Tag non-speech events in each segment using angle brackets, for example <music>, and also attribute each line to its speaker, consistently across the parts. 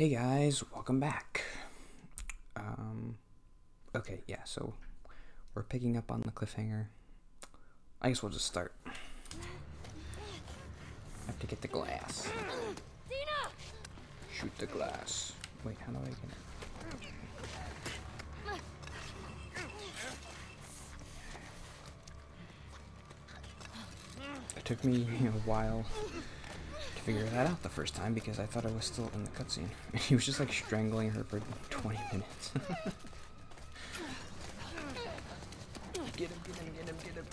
Speaker 1: Hey guys, welcome back. Um, okay, yeah, so we're picking up on the cliffhanger. I guess we'll just start. I have to get the glass. Shoot the glass. Wait, how do I get it? It took me a while figure that out the first time because I thought I was still in the cutscene. And <laughs> he was just like strangling her for 20 minutes. <laughs> get him, get him, get him, get him.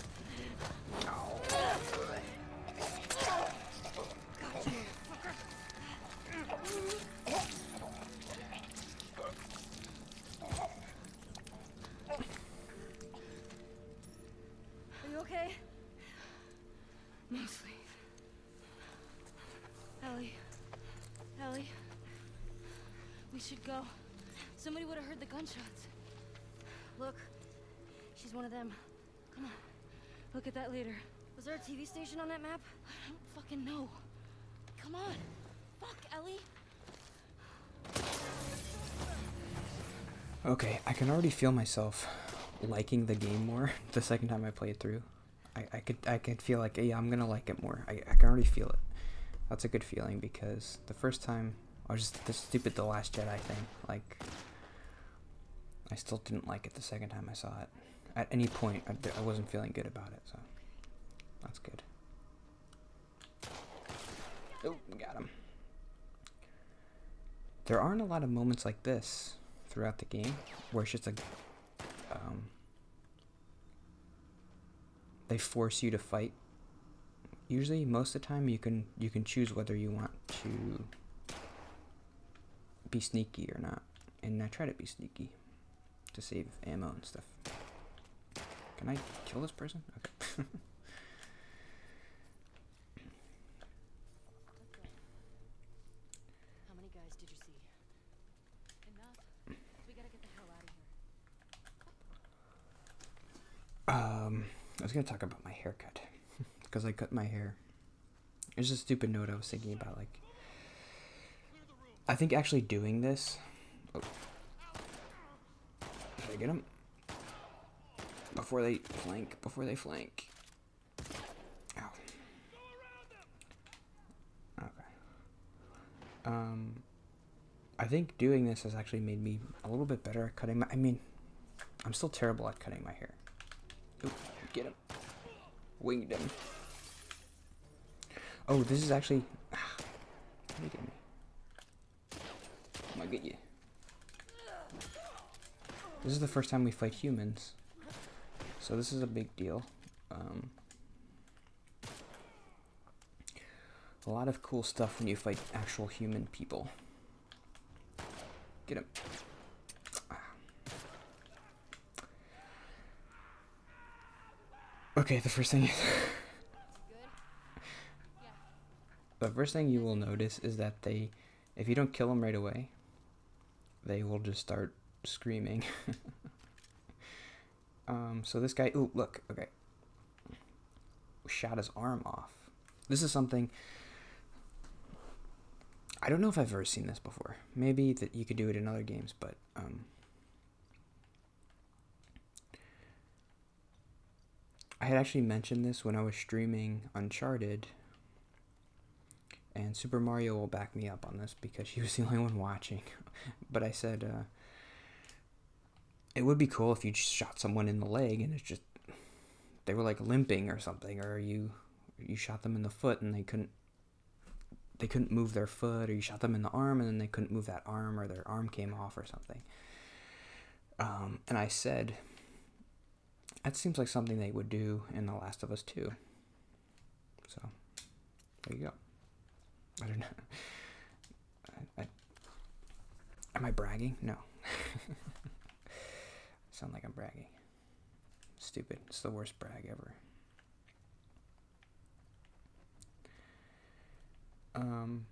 Speaker 2: Should go. Somebody would have heard the gunshots. Look. She's one of them. Come on. Look at that later. Was there a TV station on that map? I don't fucking know. Come on. Fuck, Ellie.
Speaker 1: Okay, I can already feel myself liking the game more <laughs> the second time I play it through. I, I could I could feel like yeah I'm gonna like it more. I, I can already feel it. That's a good feeling because the first time I was just the stupid The Last Jedi thing. Like I still didn't like it the second time I saw it. At any point I wasn't feeling good about it. So that's good. Oh, got him. There aren't a lot of moments like this throughout the game where it's just like um, they force you to fight. Usually, most of the time, you can you can choose whether you want to be sneaky or not, and I try to be sneaky to save ammo and stuff. Can I kill this person? Okay.
Speaker 2: How many guys did you see? Enough. We gotta get the hell out of here.
Speaker 1: Um, I was gonna talk about my haircut <laughs> because I cut my hair. It's a stupid note I was thinking about. Like, I think actually doing this. Oh. Should I get him before they flank? Before they flank. Ow. Okay. Um, I think doing this has actually made me a little bit better at cutting my. I mean, I'm still terrible at cutting my hair. Get him. Winged him. Oh, this is actually. <sighs> Gonna get you. This is the first time we fight humans. So this is a big deal. Um, a lot of cool stuff when you fight actual human people. Get him. Okay, the first thing is. <laughs> the first thing you will notice is that they, if you don't kill them right away, they will just start screaming. <laughs> um, so this guy, ooh, look, okay, shot his arm off. This is something. I don't know if I've ever seen this before. Maybe that you could do it in other games, but um, I had actually mentioned this when I was streaming Uncharted, and Super Mario will back me up on this because she was the <laughs> only one watching. but I said uh, it would be cool if you just shot someone in the leg and it's just they were like limping or something, or you you shot them in the foot and they couldn't they couldn't move their foot, or you shot them in the arm and then they couldn't move that arm, or their arm came off or something. Um, and I said that seems like something they would do in The Last of Us 2. So, there you go. I don't know. I, I, am I bragging? No. <laughs> sound like I'm bragging. Stupid. It's the worst brag ever. Um.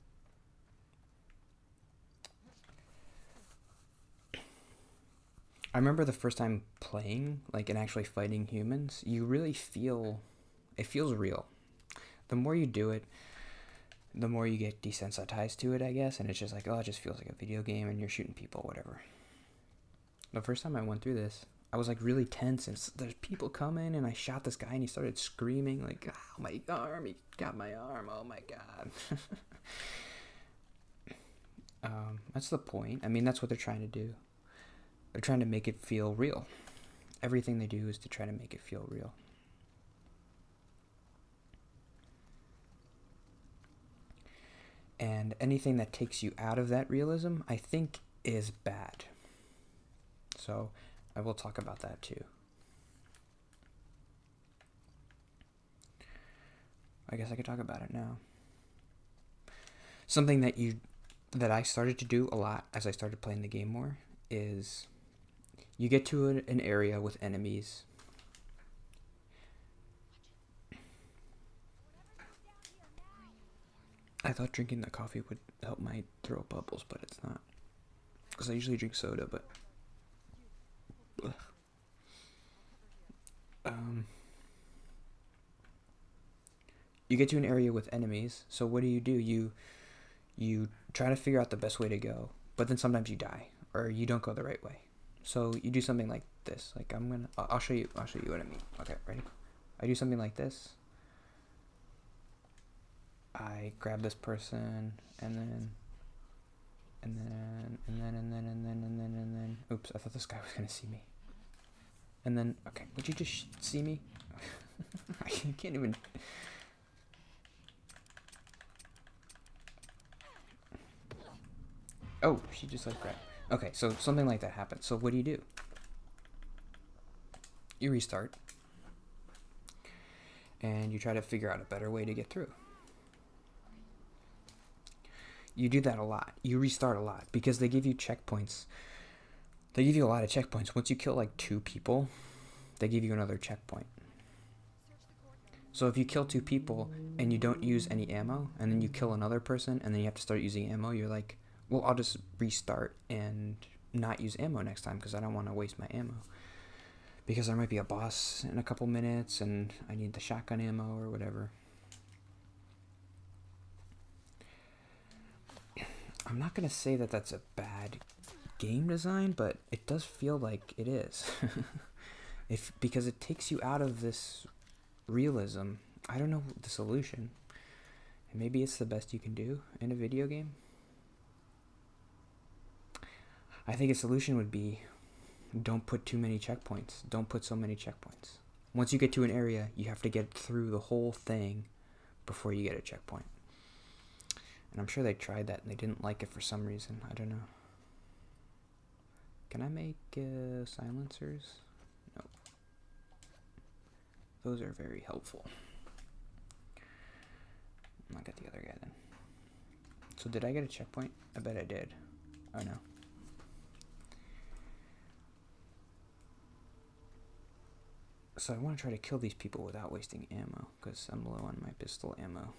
Speaker 1: I remember the first time playing, like, and actually fighting humans, you really feel, it feels real. The more you do it, the more you get desensitized to it, I guess, and it's just like, oh, it just feels like a video game and you're shooting people, whatever. The first time I went through this, I was like really tense and there's people coming and I shot this guy and he started screaming like, oh, my arm, he got my arm, oh my god. <laughs> um, that's the point. I mean, that's what they're trying to do. They're trying to make it feel real. Everything they do is to try to make it feel real. And anything that takes you out of that realism, I think, is bad. So I will talk about that too. I guess I could talk about it now. Something that you that I started to do a lot as I started playing the game more is you get to an area with enemies I thought drinking the coffee would help my throat bubbles, but it's not. Because I usually drink soda, but. Ugh. Um. You get to an area with enemies, so what do you do? You you try to figure out the best way to go, but then sometimes you die or you don't go the right way. So you do something like this. Like I'm gonna, I'll show you. I'll show you what I mean. Okay, ready? I do something like this. I grab this person and then and then and then and then and then and then and then oops I thought this guy was gonna see me. And then okay would you just see me? <laughs> I can't even oh she just like grabbed okay so something like that happens so what do you do? You restart. And you try to figure out a better way to get through you do that a lot. You restart a lot because they give you checkpoints. They give you a lot of checkpoints. Once you kill like two people, they give you another checkpoint. So if you kill two people and you don't use any ammo, and then you kill another person, and then you have to start using ammo, you're like, well, I'll just restart and not use ammo next time because I don't want to waste my ammo. Because there might be a boss in a couple minutes, and I need the shotgun ammo or whatever. I'm not gonna say that that's a bad game design, but it does feel like it is. <laughs> if because it takes you out of this realism. I don't know the solution. And maybe it's the best you can do in a video game. I think a solution would be don't put too many checkpoints. Don't put so many checkpoints. Once you get to an area, you have to get through the whole thing before you get a checkpoint. And I'm sure they tried that and they didn't like it for some reason. I don't know. Can I make uh, silencers? No. Those are very helpful. I'll get the other guy then. So did I get a checkpoint? I bet I did. Oh no. So I want to try to kill these people without wasting ammo, because I'm low on my pistol ammo.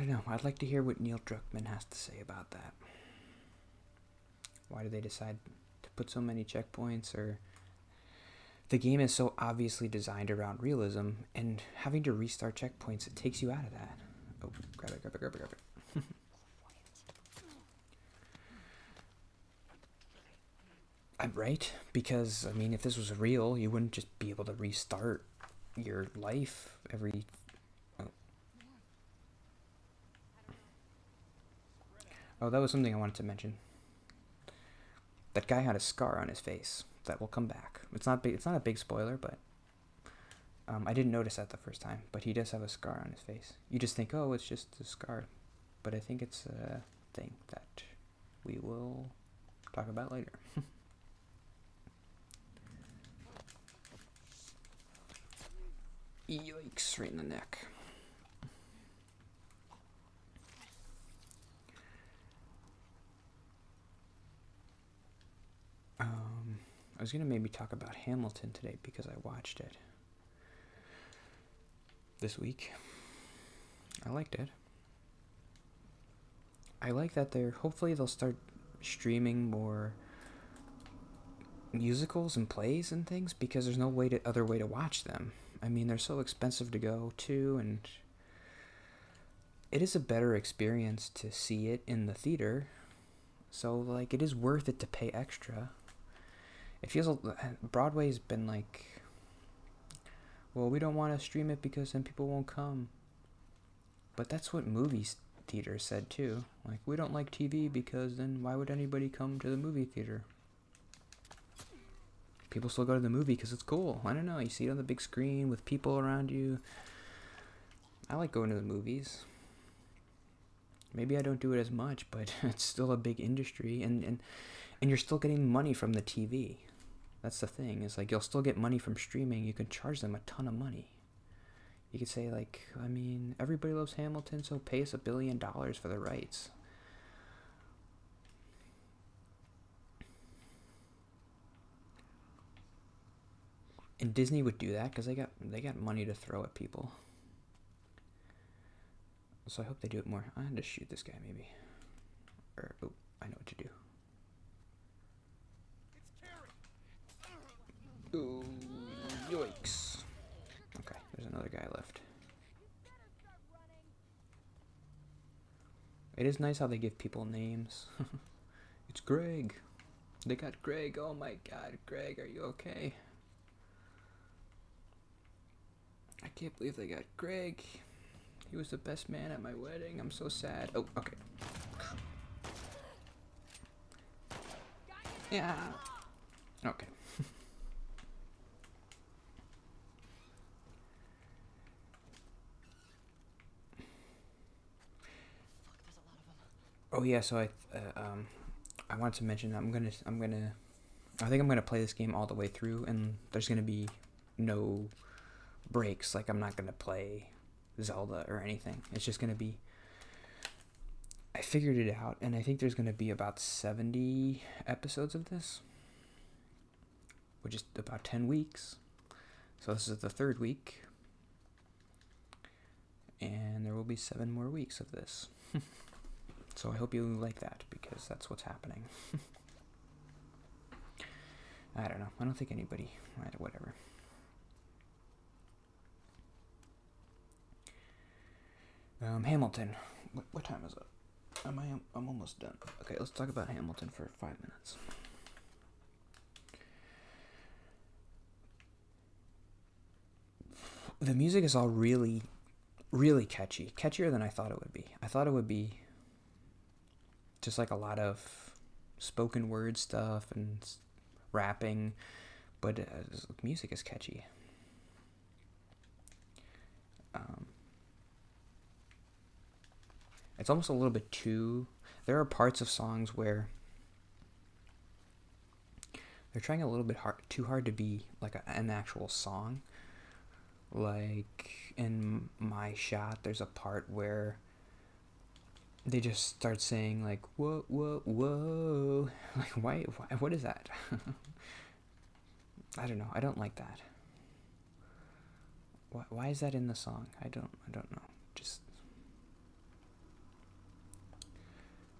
Speaker 1: Don't know. I'd like to hear what Neil Druckmann has to say about that. Why do they decide to put so many checkpoints or the game is so obviously designed around realism and having to restart checkpoints it takes you out of that. Oh, grab it, grab it, grab it, grab it. <laughs> I'm right because I mean if this was real, you wouldn't just be able to restart your life every Oh, that was something I wanted to mention. That guy had a scar on his face that will come back. It's not big. It's not a big spoiler, but um, I didn't notice that the first time. But he does have a scar on his face. You just think, oh, it's just a scar, but I think it's a thing that we will talk about later. <laughs> Yikes! Right in the neck. I was going to maybe talk about Hamilton today because I watched it this week. I liked it. I like that they're hopefully they'll start streaming more musicals and plays and things because there's no way to other way to watch them. I mean, they're so expensive to go to and it is a better experience to see it in the theater. So like it is worth it to pay extra. It feels Broadway's been like well, we don't want to stream it because then people won't come. But that's what movie theaters said too. Like we don't like TV because then why would anybody come to the movie theater? People still go to the movie because it's cool. I don't know. You see it on the big screen with people around you. I like going to the movies. Maybe I don't do it as much, but <laughs> it's still a big industry, and and and you're still getting money from the TV. That's the thing. Is like you'll still get money from streaming. You can charge them a ton of money. You could say like, I mean, everybody loves Hamilton, so pay us a billion dollars for the rights. And Disney would do that because they got they got money to throw at people. So I hope they do it more. I had to shoot this guy maybe. Er, or oh, I know what to do. Ooh, yikes. Okay, there's another guy left. It is nice how they give people names. <laughs> it's Greg. They got Greg. Oh my god, Greg, are you okay? I can't believe they got Greg. He was the best man at my wedding. I'm so sad. Oh, okay. Yeah. Okay. Oh yeah, so I uh, um I wanted to mention I'm gonna I'm gonna I think I'm gonna play this game all the way through, and there's gonna be no breaks. Like I'm not gonna play Zelda or anything. It's just gonna be. I figured it out, and I think there's gonna be about 70 episodes of this, which is about 10 weeks. So this is the third week, and there will be seven more weeks of this. <laughs> so I hope you like that because that's what's happening. <laughs> I don't know. I don't think anybody. Whatever. Um, Hamilton. What, what time is it? Am I? I'm almost done. Okay, let's talk about Hamilton for five minutes. The music is all really, really catchy. Catchier than I thought it would be. I thought it would be just like a lot of spoken word stuff and rapping, but uh, music is catchy. Um, it's almost a little bit too. There are parts of songs where they're trying a little bit hard, too hard to be like a, an actual song. Like in my shot, there's a part where they just start saying like whoa whoa whoa <laughs> like why, why what is that <laughs> i don't know i don't like that why, why is that in the song i don't i don't know just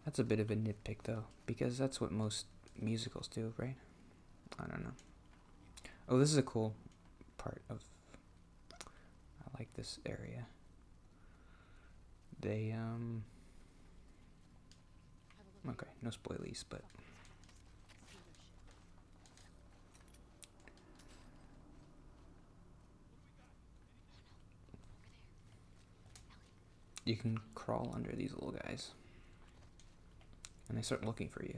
Speaker 1: That's a bit of a nitpick, though, because that's what most musicals do, right? I don't know. Oh, this is a cool part of. I like this area. They, um. No spoilies, but. You can crawl under these little guys and they start looking for you.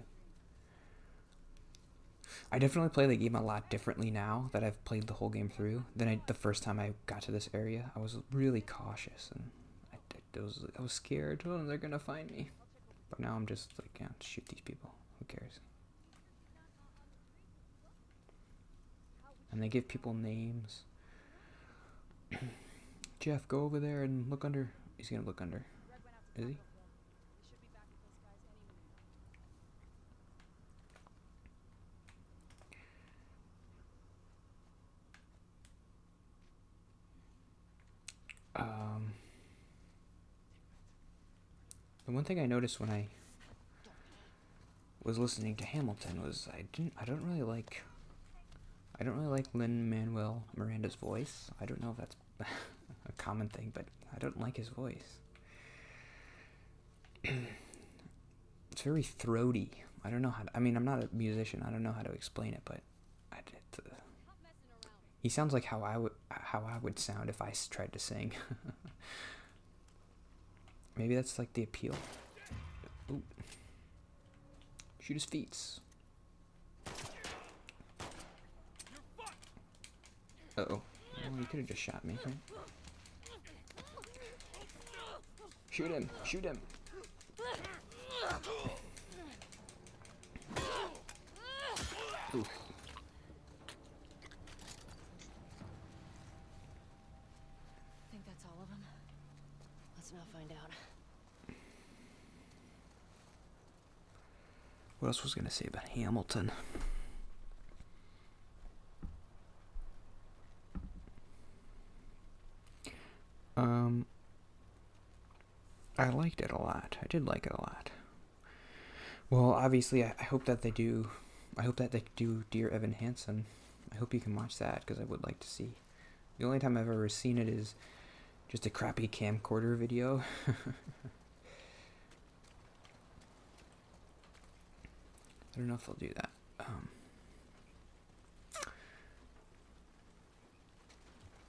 Speaker 1: I definitely play the game a lot differently now that I've played the whole game through than I, the first time I got to this area. I was really cautious and I, I, was, I was scared. Oh, they're gonna find me. But now I'm just like, yeah, shoot these people. Who cares? And they give people names. <clears throat> Jeff, go over there and look under. He's gonna look under. Is he? Um, the one thing I noticed when I was listening to Hamilton was I didn't I don't really like I don't really like Lin Manuel Miranda's voice. I don't know if that's <laughs> a common thing, but I don't like his voice. <clears throat> it's very throaty. I don't know how. To, I mean, I'm not a musician. I don't know how to explain it, but I did. Uh, he sounds like how I would how I would sound if I tried to sing. <laughs> Maybe that's like the appeal. Ooh. Shoot his feet. Uh oh. Well, he could have just shot me? Shoot him! Shoot him! Oof.
Speaker 2: Think that's all of them? Let's find out.
Speaker 1: What else was I gonna say about Hamilton? Um, I liked it a lot. I did like it a lot. Well, obviously, I, I hope that they do. I hope that they do Dear Evan Hansen. I hope you can watch that because I would like to see. The only time I've ever seen it is just a crappy camcorder video. <laughs> I don't know if I'll do that. Um,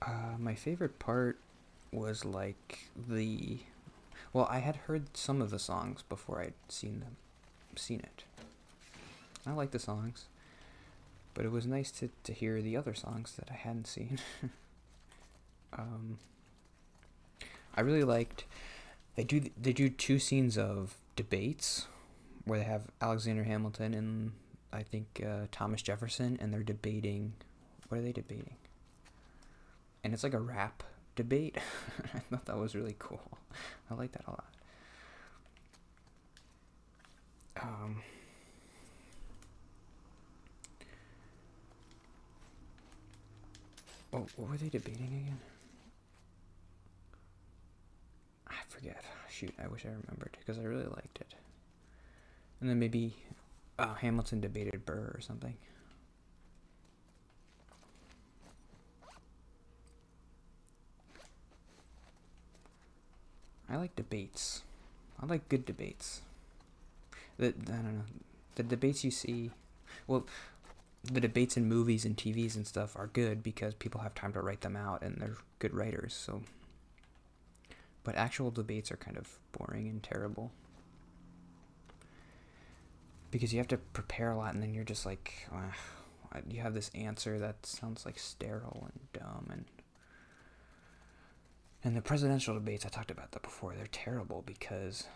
Speaker 1: uh, my favorite part was like the. Well, I had heard some of the songs before I'd seen them, seen it. I like the songs, but it was nice to to hear the other songs that I hadn't seen. <laughs> um, I really liked. They do they do two scenes of debates where they have Alexander Hamilton and I think uh, Thomas Jefferson, and they're debating. What are they debating? And it's like a rap debate. <laughs> I thought that was really cool. I like that a lot. Um, oh, what were they debating again? I forget. Shoot, I wish I remembered because I really liked it. And then maybe uh, Hamilton debated Burr or something. I like debates. I like good debates. The, I don't know. The debates you see, well, the debates in movies and TVs and stuff are good because people have time to write them out and they're good writers. So, but actual debates are kind of boring and terrible. Because you have to prepare a lot and then you're just like uh, you have this answer that sounds like sterile and dumb and and the presidential debates i talked about that before they're terrible because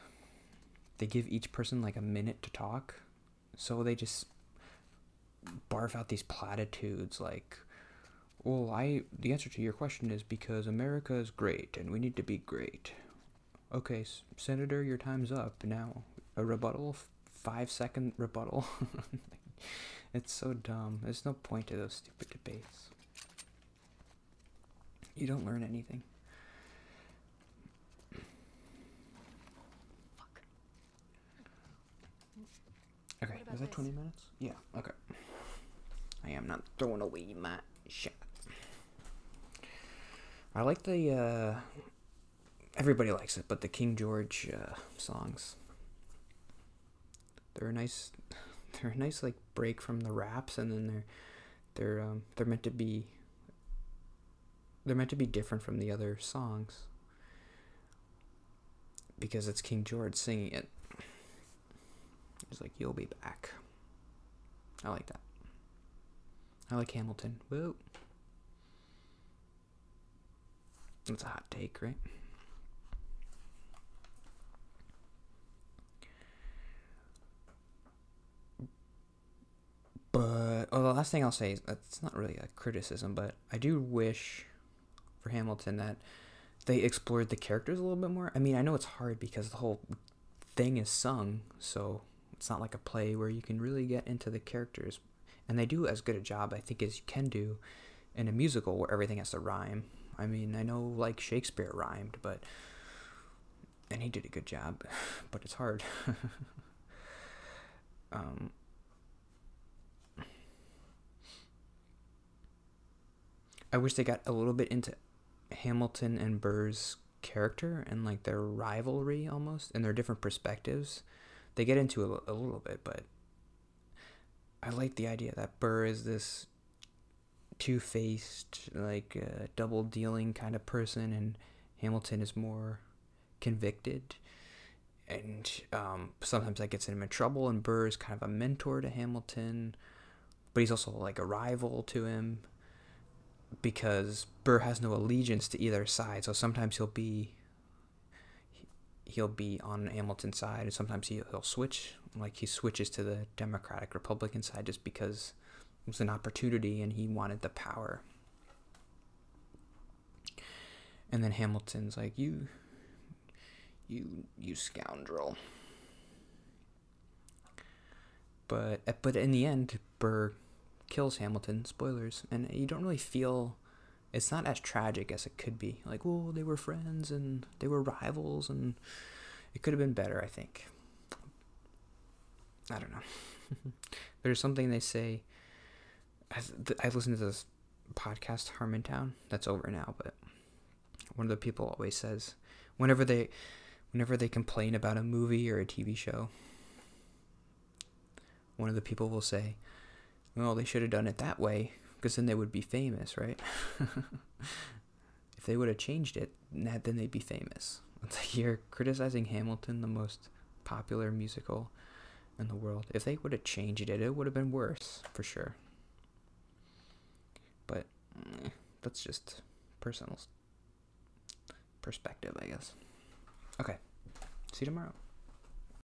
Speaker 1: they give each person like a minute to talk. So they just barf out these platitudes like well i the answer to your question is because america is great and we need to be great okay senator your time's up now a rebuttal five second rebuttal. <laughs> it's so dumb. There's no point to those stupid debates. You don't learn anything.
Speaker 2: Fuck.
Speaker 1: Okay, was that
Speaker 2: this?
Speaker 1: 20 minutes? Yeah, okay. I am not throwing away my shot. I like the, uh, everybody likes it, but the King George uh, songs. They're a nice, <laughs> they're a nice like break from the raps, and then they're, they're, um, they're meant to be. They're meant to be different from the other songs. Because it's King George singing it. He's like, "You'll be back." I like that. I like Hamilton. Woo. That's a hot take, right? But oh, the last thing I'll say is that's not really a criticism, but I do wish for Hamilton that they explored the characters a little bit more. I mean, I know it's hard because the whole thing is sung, so it's not like a play where you can really get into the characters. And they do as good a job, I think, as you can do in a musical where everything has to rhyme. I mean, I know like Shakespeare rhymed, but and he did a good job, <laughs> but it's hard. <laughs> um, I wish they got a little bit into Hamilton and Burr's character and like their rivalry almost and their different perspectives. They get into a, a little bit, but I like the idea that Burr is this two faced, like uh, double dealing kind of person, and Hamilton is more convicted. And um, sometimes that gets him in trouble, and Burr is kind of a mentor to Hamilton, but he's also like a rival to him because Burr has no allegiance to either side. So sometimes he'll be he'll be on Hamilton's side, and sometimes he, he'll switch. Like he switches to the Democratic Republican side just because was an opportunity and he wanted the power. And then Hamilton's like, "You, you, you scoundrel." But eh, but in the end, Burr kills Hamilton. Spoilers, and you don't really feel. It's not as tragic as it could be. Like, oh, they were friends and they were rivals, and it could have been better. I think. I don't know. <laughs> There's something they say. I, listened to this podcast Harmontown. That's over now, but one of the people always says, whenever they, whenever they complain about a movie or a TV show, one of the people will say, well, they should have done it that way because then they would be famous, right? <laughs> if they would have changed it, then they'd be famous. It's like you're criticizing Hamilton, the most popular musical in the world. If they would have changed it, it would have been worse for sure. But eh, that's just personal perspective, I guess. Okay. See you tomorrow.